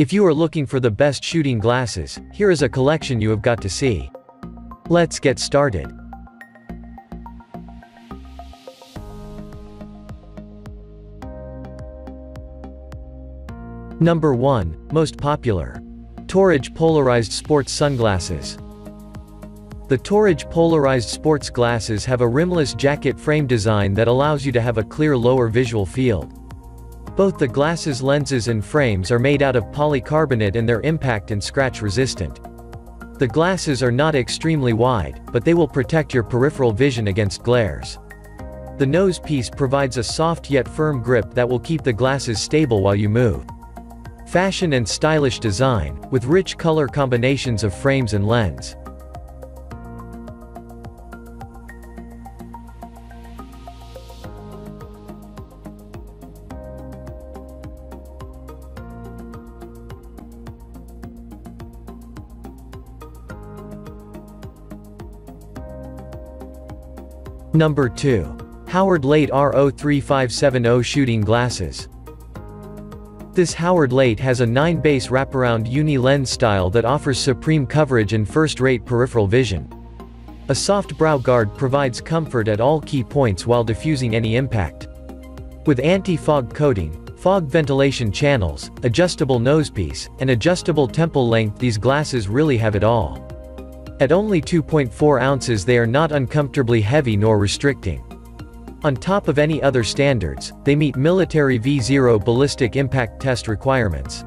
If you are looking for the best shooting glasses, here is a collection you have got to see. Let's get started. Number 1, Most Popular. Torege Polarized Sports Sunglasses. The Torege Polarized Sports Glasses have a rimless jacket frame design that allows you to have a clear lower visual field. Both the glasses lenses and frames are made out of polycarbonate and they're impact and scratch resistant. The glasses are not extremely wide, but they will protect your peripheral vision against glares. The nose piece provides a soft yet firm grip that will keep the glasses stable while you move. Fashion and stylish design, with rich color combinations of frames and lens. Number 2. Howard Leight R03570 Shooting Glasses. This Howard Leight has a 9-base wraparound uni-lens style that offers supreme coverage and first-rate peripheral vision. A soft brow guard provides comfort at all key points while diffusing any impact. With anti-fog coating, fog ventilation channels, adjustable nosepiece, and adjustable temple length these glasses really have it all. At only 2.4 ounces they are not uncomfortably heavy nor restricting. On top of any other standards, they meet military V0 ballistic impact test requirements.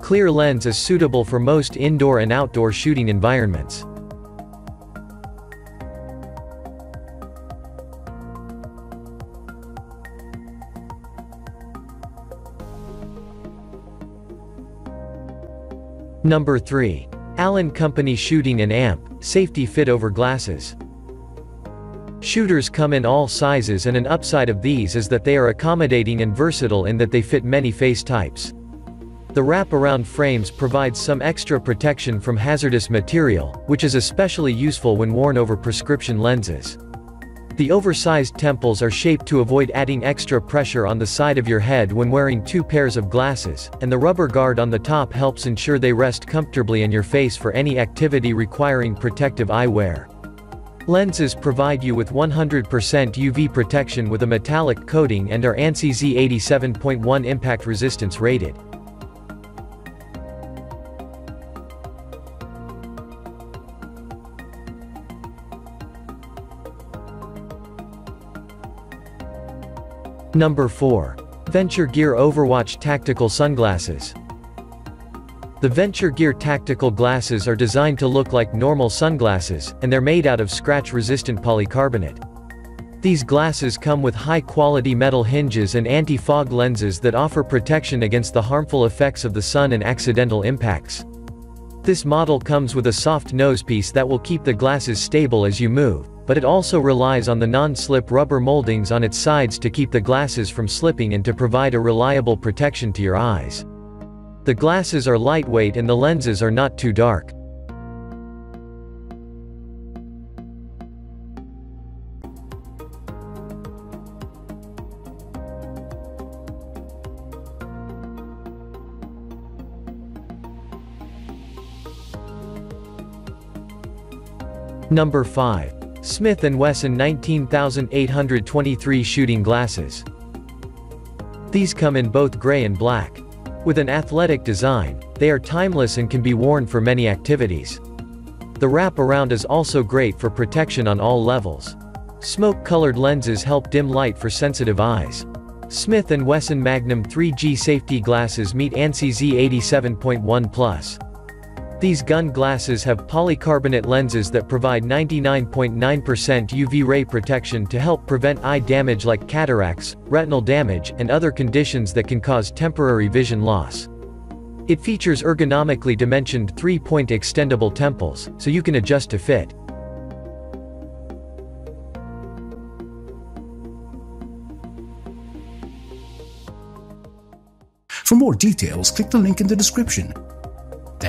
Clear lens is suitable for most indoor and outdoor shooting environments. Number 3. Allen Company Shooting and Amp, Safety Fit Over Glasses. Shooters come in all sizes and an upside of these is that they are accommodating and versatile in that they fit many face types. The wrap-around frames provide some extra protection from hazardous material, which is especially useful when worn over prescription lenses. The oversized temples are shaped to avoid adding extra pressure on the side of your head when wearing two pairs of glasses, and the rubber guard on the top helps ensure they rest comfortably in your face for any activity requiring protective eyewear. Lenses provide you with 100% UV protection with a metallic coating and are ANSI Z87.1 impact resistance rated. Number 4. Venture Gear Overwatch Tactical Sunglasses. The Venture Gear tactical glasses are designed to look like normal sunglasses, and they're made out of scratch-resistant polycarbonate. These glasses come with high-quality metal hinges and anti-fog lenses that offer protection against the harmful effects of the sun and accidental impacts. This model comes with a soft nosepiece that will keep the glasses stable as you move, but it also relies on the non-slip rubber moldings on its sides to keep the glasses from slipping and to provide a reliable protection to your eyes. The glasses are lightweight and the lenses are not too dark. Number 5. Smith & Wesson 19823 Shooting Glasses. These come in both gray and black. With an athletic design, they are timeless and can be worn for many activities. The wrap around is also great for protection on all levels. Smoke-colored lenses help dim light for sensitive eyes. Smith & Wesson Magnum 3G safety glasses meet ANSI Z87.1+. These gun glasses have polycarbonate lenses that provide 99.9% UV ray protection to help prevent eye damage like cataracts, retinal damage, and other conditions that can cause temporary vision loss. It features ergonomically dimensioned three-point extendable temples, so you can adjust to fit. For more details, click the link in the description.